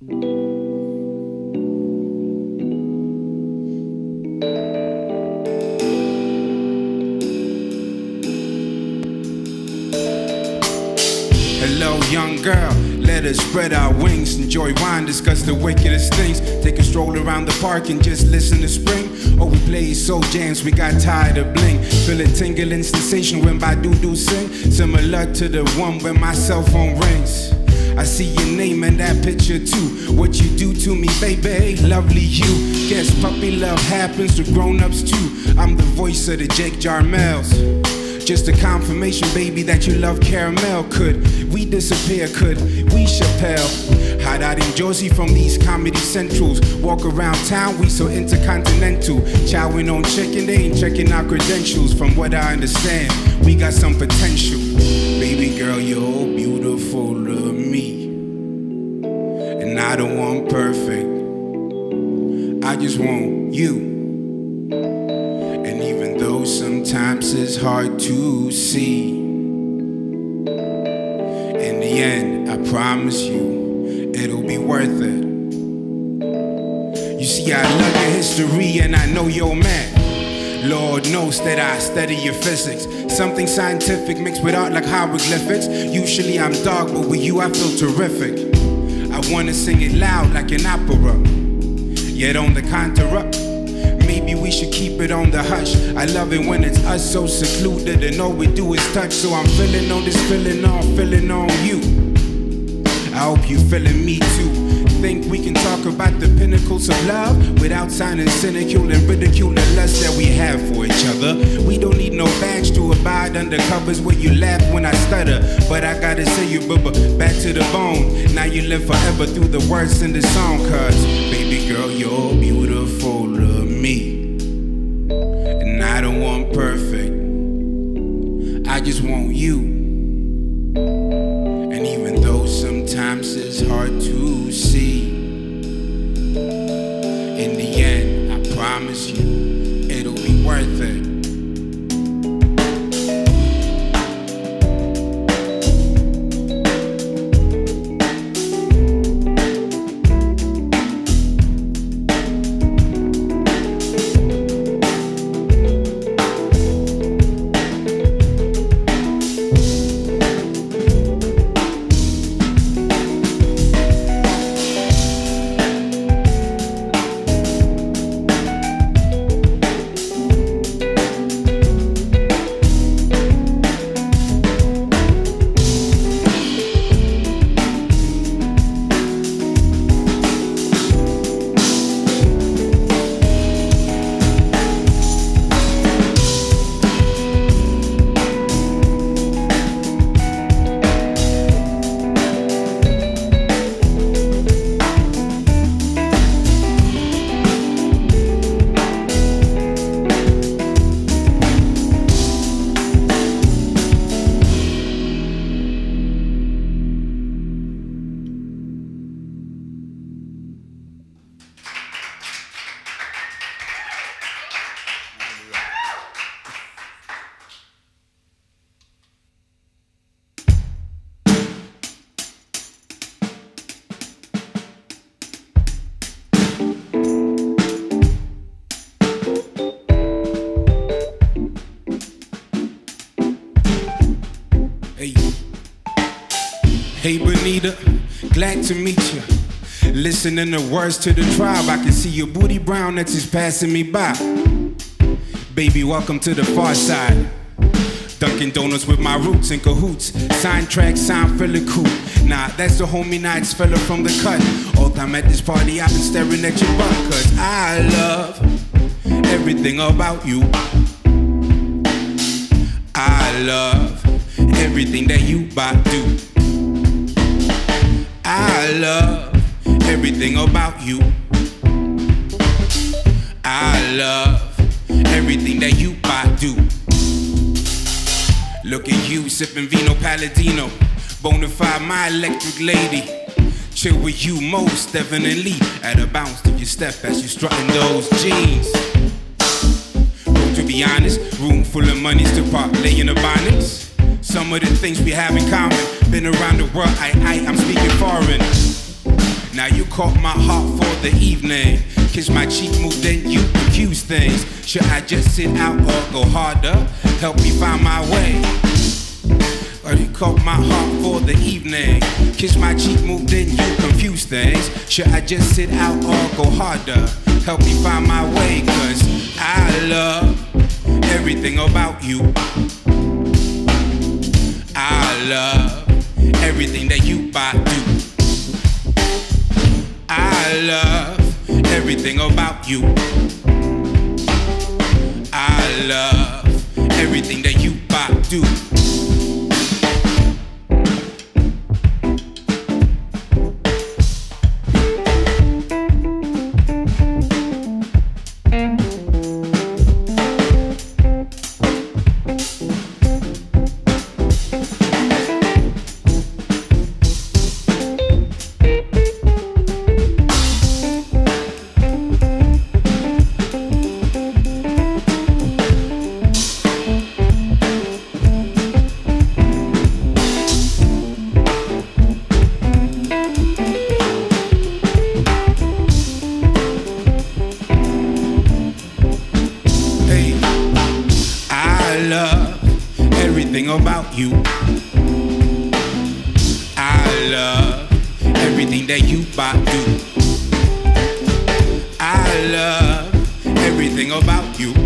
Hello, young girl. Let us spread our wings, enjoy wine, discuss the wickedest things. Take a stroll around the park and just listen to spring. Oh, we play so jams, we got tired of bling. Feel a tingling sensation when Badu do sing. Similar to the one when my cell phone rings. I see your name in that picture too. What you do to me, baby, lovely you. Guess puppy love happens to grown-ups too. I'm the voice of the Jake Jarmels. Just a confirmation, baby, that you love caramel. Could we disappear? Could we Chappelle? Hide out in Jersey from these comedy centrals. Walk around town, we so intercontinental. Chowing on chicken, they ain't checking our credentials. From what I understand, we got some potential. Baby girl, you're beautiful to me. And I don't want perfect, I just want you. Sometimes it's hard to see, in the end, I promise you, it'll be worth it. You see, I love your history and I know you're mad. Lord knows that I study your physics. Something scientific mixed with art like hieroglyphics. Usually I'm dark, but with you I feel terrific. I wanna sing it loud like an opera. Yet on the up, maybe we should keep it on the hush. I love it when it's us so secluded and all we do is touch. So I'm feeling on this feeling on, feeling on you. I hope you feeling me too. Think we can talk about the pinnacles of love without sounding cynical and ridiculing the lust that we have for each other. We don't need no badge to abide under covers where you laugh when I stutter. But I gotta say you, bubba, back to the bone. Now you live forever through the words in the song, cause baby girl, you're beautiful to me. And I don't want perfect, I just want you. And even though sometimes it's hard Hey, hey, Bonita, glad to meet you. Listening to words to the tribe, I can see your booty brown that's just passing me by. Baby, welcome to the far side. Dunkin' Donuts with my roots in cahoots. Sign track, sound feeling cool. Nah, that's the homie Nights fella from the cut. All time at this party, I've been staring at your butt, cause I love everything about you. I love everything that you bout do. I love everything about you. I love everything that you bout do. Look at you sipping vino paladino, bonafide my electric lady. Chill with you most definitely at a bounce to your step as you strutting those jeans. To be honest, room full of monies to parlay in the bonnets. Some of the things we have in common. Been around the world, I, I, I'm speaking foreign. Now you caught my heart for the evening. Kiss my cheek, move, then you accuse things. Should I just sit out or go harder? Help me find my way. Or you caught my heart for the evening. Kiss my cheek, move, then you confuse things. Should I just sit out or go harder? Help me find my way, cause I love everything about you. I love everything that you buy do. I love everything about you. I love everything that you buy do. You. I love everything that you buy do. I love everything about you.